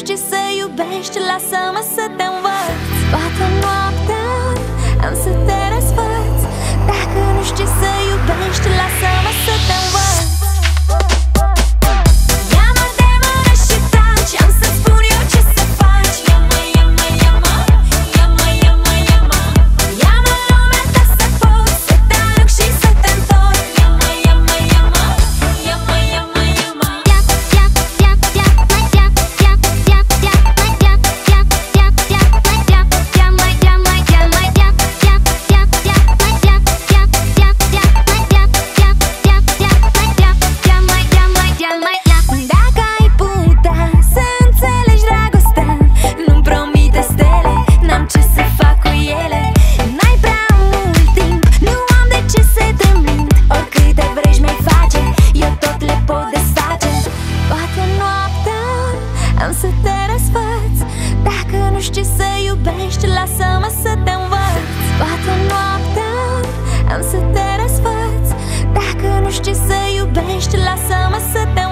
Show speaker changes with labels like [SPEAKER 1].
[SPEAKER 1] știi să iubești Lasă-mă să te învăț. Toată noaptea am să te și să iubești Lasă-mă să te învăț. Toată noaptea am să te răsfăț. Dacă nu știi să iubești Lasă-mă să te învăț